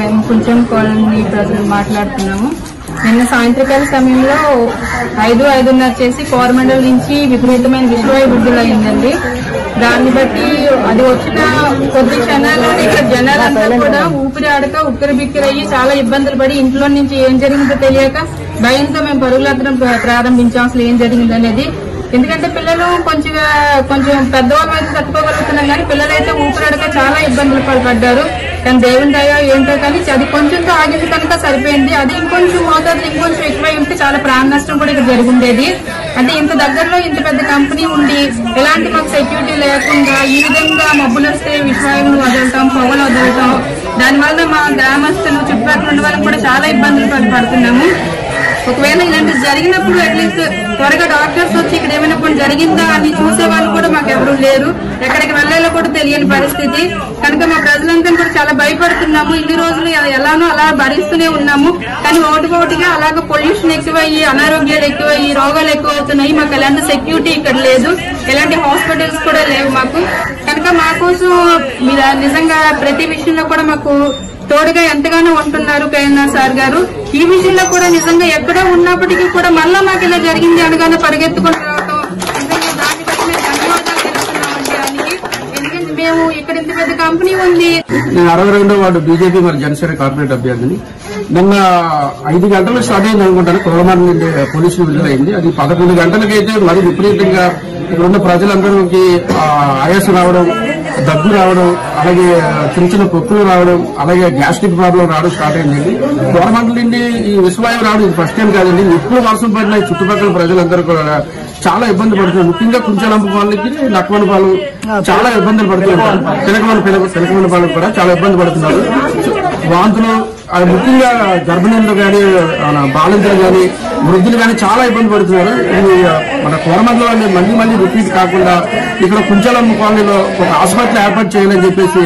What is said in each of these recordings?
మేము కొంచెం కాలనీ ప్రజలు మాట్లాడుతున్నాము. నిన్న సాయంత్రకాల సమయంలో ఐదు ఐదున్నర చేసి కోరమండల్ నుంచి విపరీతమైన విషవాయు విడుదల అయిందండి. దాన్ని బట్టి అది వచ్చిన కొద్ది క్షణాల్లోనే ఇక్కడ జనాలంతా కూడా ఊపిరి ఆడక ఉక్కిరి బిక్కిరి అయ్యి చాలా ఇబ్బందులు పడి ఇంట్లో నుంచి ఏం జరిగిందో తెలియక భయంతో మేము పరుగులెత్తడం ప్రారంభించాం. అసలు ఏం జరిగింది అనేది. ఎందుకంటే పిల్లలు కొంచెం కొంచెం పెద్దవాళ్ళు అయితే తట్టుకోగలుగుతున్నాం కానీ పిల్లలైతే ఊపిరాడక చాలా ఇబ్బందులు పడ్డారు. కానీ దేవుని దయ ఏంటో కానీ అది కొంచెంతో ఆగింది కనుక సరిపోయింది. అది ఇంకొంచెం మోతాదులు ఇంకొంచెం ఎక్కువై ఉంటే చాలా ప్రాణ నష్టం కూడా ఇక్కడ జరుగుండేది. అంటే ఇంత దగ్గరలో ఇంత పెద్ద కంపెనీ ఉండి ఎలాంటి మాకు సెక్యూరిటీ లేకుండా ఈ విధంగా మబ్బులు వస్తే విషవాయువులు వదలటం పొగలు వదలటం దానివల్ల మా గ్రామస్తులు చుట్టుపక్కల ఉన్న వాళ్ళకి కూడా చాలా ఇబ్బందులు పడుతున్నాము. ఒకవేళ ఇలాంటి జరిగినప్పుడు అట్లీస్ట్ త్వరగా డాక్టర్స్ వచ్చి ఇక్కడ ఏమైనా కొన్ని జరిగిందా అని చూసే వాళ్ళు కూడా మాకు ఎవరు లేరు. ఎక్కడికి వెళ్ళాలో కూడా తెలియని పరిస్థితి. కనుక మా ప్రజలంతా కూడా చాలా భయపడుతున్నాము. ఇన్ని రోజులు ఎలానో అలా భరిస్తూనే ఉన్నాము. కానీ ఒకటి ఒకటిగా అలాగ పొల్యూషన్ ఎక్కువయ్యి అనారోగ్యాలు ఎక్కువయ్యి రోగాలు ఎక్కువ అవుతున్నాయి మాకు ఎలాంటి సెక్యూరిటీ ఇక్కడ లేదు. ఎలాంటి హాస్పిటల్స్ కూడా లేవు మాకు. కనుక మా కోసం నిజంగా ప్రతి విషయంలో కూడా మాకు తోడుగా ఎంతగానో ఉంటున్నారు కేఎన్ఆర్ సార్ గారు. ఈ విషయంలో కూడా నిజంగా ఎక్కడో ఉన్నప్పటికీ కూడా మళ్ళా మాకు ఇలా జరిగింది అనగానే పరిగెత్తుకుని రావటం మేము ఇక్కడ ఇంత పెద్ద కంపెనీ ఉంది. నేను అరవై రెండో వార్డు బీజేపీ మరి జనసేన కార్పొరేట్ అభ్యర్థిని. నిన్న ఐదు గంటలకు స్టార్ట్ అయింది అనుకుంటాను. కులమార్ పోలీసులు విడుదలైంది. అది పదకొండు గంటలకైతే మరి విపరీతంగా ఇక్కడున్న ప్రజలందరికీ ఆయాసం రావడం దగ్గు రావడం అలాగే చిన్న చిన్న పొక్కులు రావడం అలాగే గ్యాస్ట్రిక్ ప్రాబ్లం రావడం స్టార్ట్ అయిందండి. గవర్నమెంట్ నుండి ఈ విషవాయువు రావడం ఇది ఫస్ట్ టైం కాదండి. ఎప్పుడు వర్షం పడిన చుట్టుపక్కల ప్రజలందరూ కూడా చాలా ఇబ్బంది పడుతున్నారు. ముఖ్యంగా కుంచెలంపు వాళ్ళకి నక్కవన పాలు చాలా ఇబ్బందులు పడుతున్నారు. పిలకమని పిలక పిలకమని పాలు కూడా చాలా ఇబ్బంది పడుతున్నారు. వాంతులు అది ముఖ్యంగా గర్భిణీలు కానీ బాలింతలు కానీ వృద్ధులు కానీ చాలా ఇబ్బంది పడుతున్నారు. మన కోరమండలో మళ్ళీ మళ్ళీ రిపీట్ కాకుండా ఇక్కడ కుంచాలమ్మ కాలనీలో ఒక ఆసుపత్రి ఏర్పాటు చేయాలని చెప్పేసి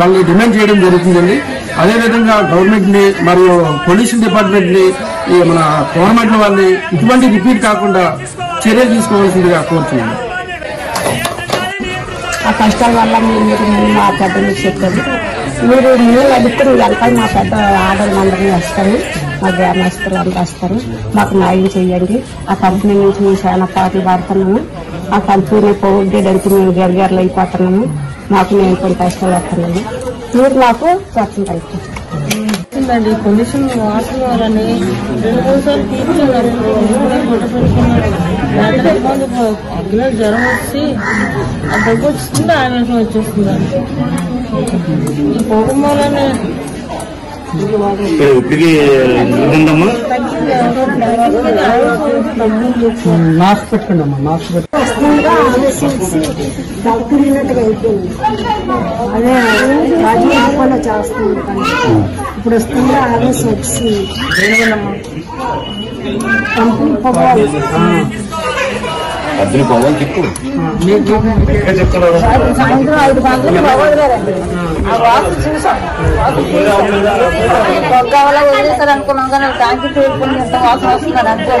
వాళ్ళని డిమాండ్ చేయడం జరుగుతుందండి. అదేవిధంగా గవర్నమెంట్ని మరియు పొల్యూషన్ డిపార్ట్మెంట్ని ఈ మన గవర్నమెంట్ వాళ్ళని ఇటువంటి రిపీట్ కాకుండా చర్యలు తీసుకోవాల్సిందిగా కోరుతున్నాను. ఆ కష్టాల వల్ల మీరు మా పెద్దలు చెప్పారు. మీరు నీళ్ళు అడుగుతారు వెళ్తాయి మా పెద్ద ఆడవాళ్ళందరినీ వస్తారు. మా గ్రామస్తులు అంతా వస్తారు. మాకు న్యాయం చేయండి. ఆ కంపెనీ నుంచి మేము చాలా పాటలు పాడుతున్నాము. ఆ కంపెనీ పోగేయడానికి మేము గెరగెరలు అయిపోతున్నాము మాకు మేము కొన్ని కష్టాలు వస్తున్నాము. మీరు మాకు స్వచ్ఛం కలిపి ఉందండి. పొల్యూషన్ వాటర్ రెండు మూడు సార్లు తీర్చున్నారు దాంట్లో ఇబ్బంది అగ్గిలో జ్వరం వచ్చి ఆ దగ్గు వచ్చింది ఆవేశం వచ్చేస్తుందండి ఈ పొగ మూలనే ఇప్పటికి ఉందమ్మా మాస్క్ పెట్టుకోండి అమ్మా మాస్క్ అదే రాజీ కూడా చేస్తుంది ఇప్పుడు వస్తుందా ఆలోచన వచ్చి కంపెనీ అద్దెని పోవాలి చెప్పు సాయంత్రం ఐదు గంటలకు పోగొడతారండి ఆ వాసు చూసాం పొగ్గవల వదిలేస్తారు అనుకున్నాం కానీ ట్యాంకి పేరుకుని ఎంత వాసన వస్తున్నారు అంతే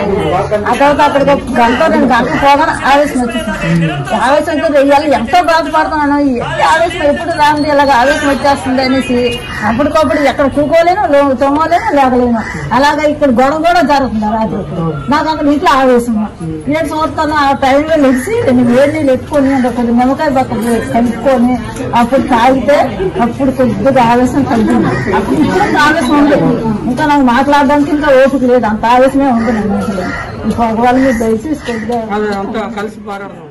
ఆ తర్వాత అక్కడికి ఒక గంట రెండు గంటలు పోగానే ఆవేశం వచ్చేసింది ఆవేశం వచ్చి వెయ్యాలి ఎంతో బాధపడుతున్నాను ఆవేశం ఎప్పుడు రాంది ఇలాగ ఆవేశం వచ్చేస్తుంది అనేసి అప్పటికప్పుడు ఎక్కడ కూకోలేను లో- తొమ్మలేను లేకలేను అలాగే ఇక్కడ గొడవ కూడా జరుగుతుంది రాత్రి నాకు అక్కడ ఇంట్లో ఆవేశం నేను చూస్తాను ఆ టైంలో లేచి రెండు వేడి నీళ్ళు ఎత్తుకొని అంటే కొద్ది నిమ్మకాయ పక్క కలుపుకొని అప్పుడు తాగితే అప్పుడు కొద్దిగా ఆవేశం కలిగింది అప్పుడు ఇప్పుడు ఆవేశం ఉంది ఇంకా నాకు మాట్లాడడానికి ఇంకా ఓపిక లేదు అంత ఆవేశమే ఉంది నా మనసులో ఈ పగవాళ్ళ మీద దయచేసి కొద్దిగా కలిసి పారాడదాం.